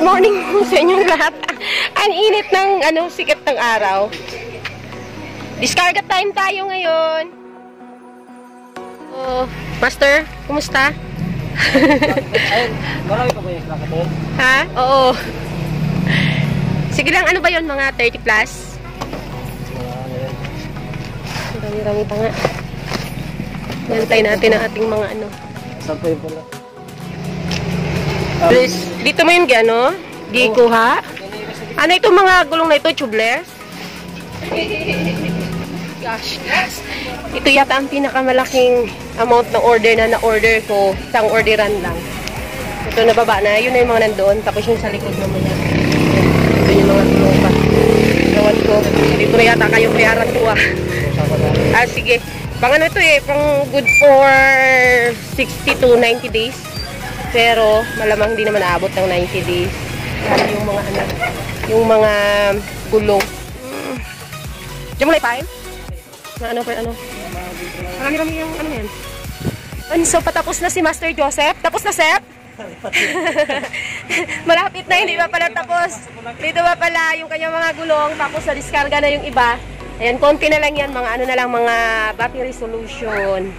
Good morning sa inyong lahat. Ang init ng ano, sikat ng araw. Discarga time tayo ngayon. Oh, Master, kumusta? Ayun, marami pa ba yung kakatin? ha? Oo. Sige lang, ano ba yon mga 30 plus? Marami-rami pa nga. Nantay natin ang ating mga ano. Yung pala? Please, dito mo yung ano? Gikuha? Ano itong mga gulong na ito? Tubeless? Gosh. Ito yata ang pinakamalaking amount na order na na-order ko. Isang orderan lang. Ito nababa na. Yun na yung mga nandoon. Tapos yung sa likod naman yan. Ito yung mga gulong pa. Ewan ko. Dito na yata kayong bayaran ko ah. Na? Ah, sige. Pang ano ito eh, pang good for 60 to 90 days. Pero malamang hindi naman aabot ng 90 days. Lalo yung mga ano, yung mga gulong. Mm. Diyan mo na ipain? Na ano pa ano? Marami-rami yung ano yan. And so, patapos na si Master Joseph. Tapos na, Sep? Malapit na, hindi pa pala tapos. Dito ba pala yung kanyang mga gulong, tapos na diskarga na yung iba. Ayan, konti na lang yan, mga ano na lang, mga battery solution.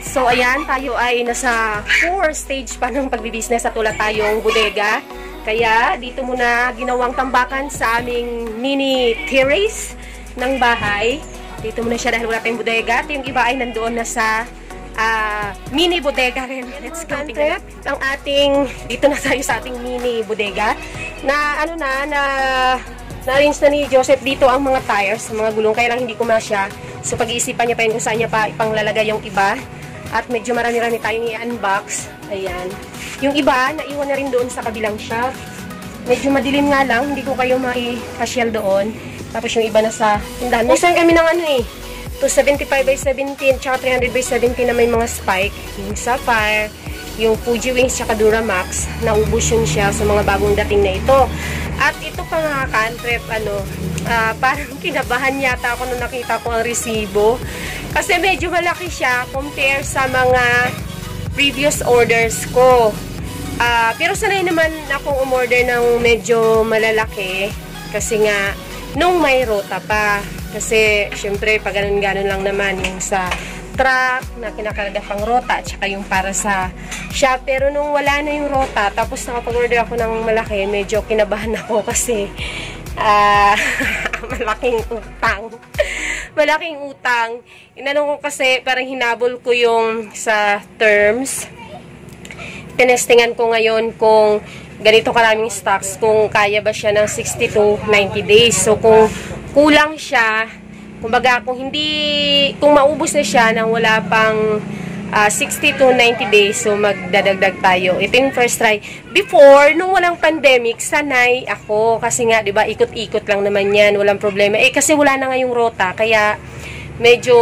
So, ayan, tayo ay nasa 4 stage pa ng pagbibusiness at wala tayong bodega. Kaya, dito muna ginawang tambakan sa aming mini terrace ng bahay. Dito muna siya dahil wala tayong bodega. At yung iba ay nandoon na sa ah, mini bodega rin. Let's go. Trip ang ating, dito na tayo sa ating mini bodega. Na ano na, na na-arrange na ni Joseph dito ang mga tires, mga gulong, kaya lang hindi ko masya. So pag-iisipan niya pa yun kung saan niya pa ipanglalagay yung iba. At medyo marami-rami tayong i-unbox. Ayan. Yung iba, naiwan na rin doon sa kabilang shop. Medyo madilim nga lang, hindi ko kayo mai-pasyal doon. Tapos yung iba na sa tindahan. Minsan kami ng ano eh, 275 by 17, tsaka 300 by 17 na may mga spike. Yung Sapphire, yung Fuji Wings, tsaka Duramax. Naubos yun siya sa mga bagong dating na ito. At ito pa nga cantrip, ano, ah, parang kinabahan yata ako nung nakita ko ang resibo. Kasi medyo malaki siya compare sa mga previous orders ko. Ah, pero sanay naman akong umorder ng medyo malalaki kasi nga nung may rota pa. Kasi syempre pag ganun-ganun lang naman yung sa truck na kinakarga pang rota at yung para sa shop. Pero nung wala na yung rota, tapos nakapag-order ako ng malaki, medyo kinabahan ako kasi ah malaking utang. Malaking utang. Inanong ko kasi, parang hinabol ko yung sa terms. Tinestingan ko ngayon kung ganito karaming stocks, kung kaya ba siya ng 60 to 90 days. So, kung kulang siya, kumbaga, kung hindi, kung maubos na siya nang wala pang ah, 60 to 90 days, so magdadagdag tayo. Ito yung first try. Before, nung walang pandemic, sanay ako. Kasi nga, di ba, ikot-ikot lang naman yan. Walang problema. Eh, kasi wala na nga yung rota. Kaya, medyo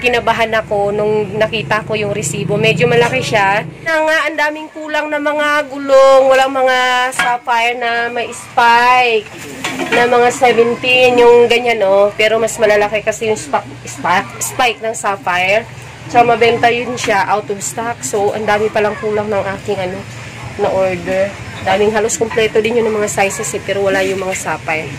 kinabahan ako nung nakita ko yung resibo. Medyo malaki siya. Na nga, ang daming kulang na mga gulong. Walang mga sapphire na may spike. Na mga 17, yung ganyan, no? Pero mas malalaki kasi yung spike, spike, spike ng sapphire. So, mabenta yun siya out of stock. So, ang dami palang kulang ng aking ano, na order. Daming halos kompleto din yun ng mga sizes eh, pero wala yung mga sapphire.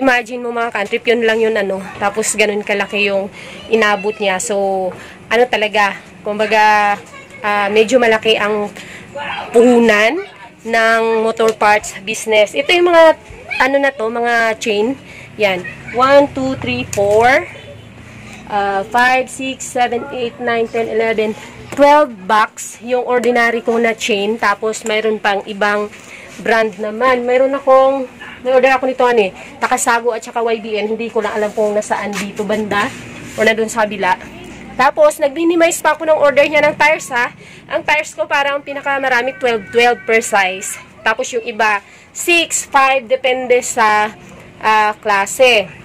Imagine mo mga cantrip, yun lang yun ano. Tapos ganun kalaki yung inabot niya. So, ano talaga, kumbaga, ah, medyo malaki ang puhunan ng motor parts business. Ito yung mga, ano na to, mga chain. Yan. 1, 2, 3, 4. Uh, 5, 6, 7, 8, 9, 10, 11, 12 box yung ordinary kong na chain. Tapos, mayroon pang ibang brand naman. Mayroon akong, na-order ako nito ano eh, Takasago at saka YBN. Hindi ko lang alam kung nasaan dito banda o na dun sa kabila. Tapos, nag-minimize pa ako ng order niya ng tires ha. Ang tires ko parang pinakamarami 12, 12 per size. Tapos yung iba, 6, 5, depende sa ah, klase.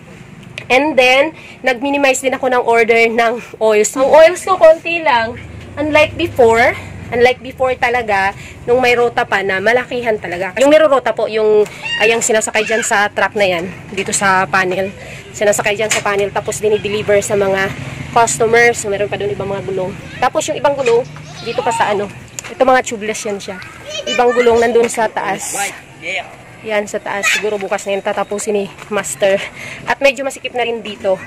And then, nag-minimize din ako ng order ng oils. Ang oils ko, konti lang. Unlike before, unlike before talaga, nung may rota pa na malakihan talaga. Yung nirorota po, yung ayang sinasakay dyan sa truck na yan, dito sa panel. Sinasakay dyan sa panel, tapos dinideliver sa mga customers. So, meron pa doon ibang mga gulong. Tapos yung ibang gulong, dito pa sa ano, ito mga tubeless yan siya. ibang gulong nandun sa taas. Yan, sa taas. Siguro bukas na yun tatapusin ni Master. At medyo masikip na rin dito.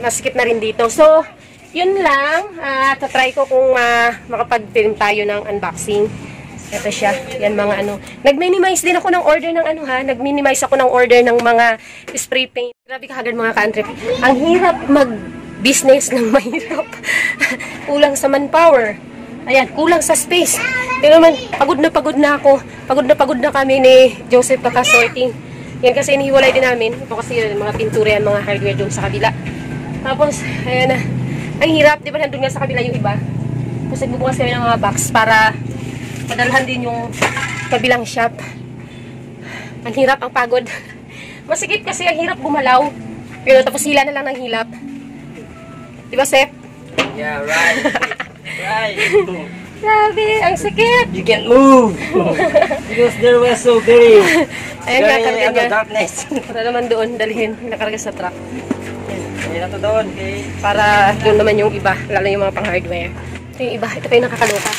Masikip na rin dito. So, yun lang. At try ko kung uh, makapag-film tayo ng unboxing. Ito siya. Yan mga ano. Nag-minimize din ako ng order ng ano ha. Nag-minimize ako ng order ng mga spray paint. Grabe ka agad mga ka-trip. Ang hirap mag-business ng mahirap. kulang sa manpower. Ayan, kulang sa space. Pero man, pagod na pagod na ako. Pagod na pagod na kami ni Joseph kaka-sorting. Yan kasi inihiwalay din namin. Ito kasi yun, mga pintura yan, mga hardware doon sa kabila. Tapos, ayan na. Ang hirap, di ba nandun nga sa kabila yung iba? Tapos nagbubukas kami ng mga box para padalhan din yung kabilang shop. Ang hirap, ang pagod. Masikip kasi ang hirap gumalaw. Pero tapos hila na lang ng hilap. Di ba, Sep? Yeah, right. right. Grabe, ang sakit. You can't move. because there was so very, Ayan, very ano, darkness. Para naman doon, dalhin, nakarga sa truck. Ayun na to doon. Okay. Para doon naman yung iba, lalo yung mga pang-hardware. Ito yung iba, ito pa yung nakakaloka.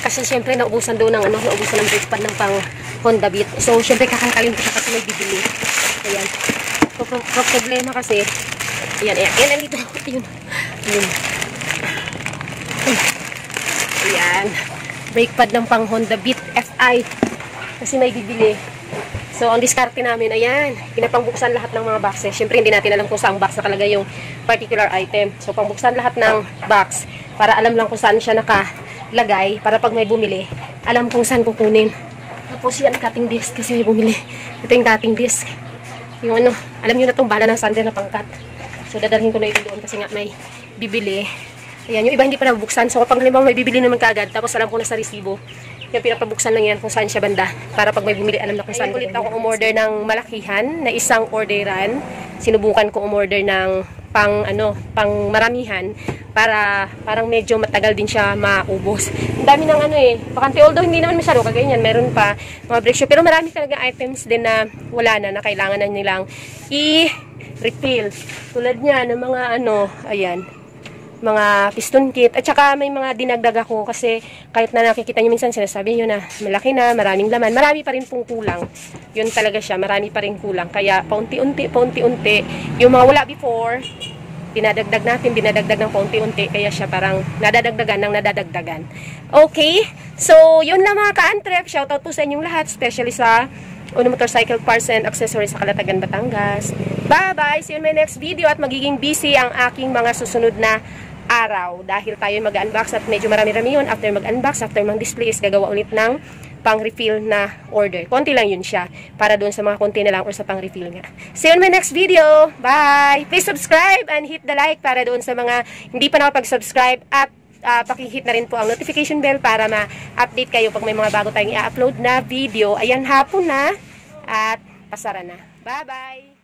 Kasi syempre, naubusan doon ng ano, naubusan ng brake pad ng pang Honda Beat. So, syempre, kakangkalin ko siya kasi may bibili. Ayan. So, pro- pro- problema kasi, ayan, ayan, ayan, nandito. Ayun. Ayun. Ayan. Brake pad ng pang Honda Beat FI. Kasi may bibili. So, ang diskarte namin, ayan, pinapangbuksan lahat ng mga boxes. Siyempre, hindi natin alam kung saan box nakalagay yung particular item. So, pangbuksan lahat ng box para alam lang kung saan siya nakalagay para pag may bumili, alam kung saan kukunin. Tapos yan, cutting disc kasi may bumili. Ito yung cutting disc. Yung ano, alam nyo na itong bala ng sander na pangkat. So, dadalhin ko na ito doon kasi nga may bibili. Ayan, yung iba hindi pa nabuksan. So, kapag halimbawa may bibili naman kaagad, tapos alam ko na sa resibo, yung pinapabuksan lang yan kung saan siya banda. Para pag may bumili, alam na kung saan. Ulit ako umorder ng malakihan na isang orderan. Sinubukan ko umorder ng pang ano, pang maramihan para parang medyo matagal din siya maubos. Ang dami ng ano eh, bakante although hindi naman masyado kaganyan, meron pa mga break show, pero marami talaga items din na wala na, na kailangan na nilang i-refill. Tulad niya ng mga ano, ayan, mga piston kit. At saka may mga dinagdag ako kasi kahit na nakikita nyo minsan sinasabi nyo na malaki na, maraming laman. Marami pa rin pong kulang. Yun talaga siya, marami pa rin kulang. Kaya paunti-unti, paunti-unti. Yung mga wala before, dinadagdag natin, dinadagdag ng paunti-unti. Kaya siya parang nadadagdagan ng nadadagdagan. Okay? So, yun na mga ka-antrep. Shoutout po sa inyong lahat, especially sa Uno Motorcycle Parts and Accessories sa Kalatagan, Batangas. Bye-bye! See you in my next video at magiging busy ang aking mga susunod na araw dahil tayo mag-unbox at medyo marami-rami yun. After mag-unbox, after mag-display is gagawa ulit ng pang-refill na order. Konti lang yun siya para doon sa mga konti na lang or sa pang-refill nga. See you in my next video. Bye! Please subscribe and hit the like para doon sa mga hindi pa nakapag-subscribe at uh, pakihit na rin po ang notification bell para ma-update kayo pag may mga bago tayong i-upload na video. Ayan, hapon na at pasara na. Bye-bye!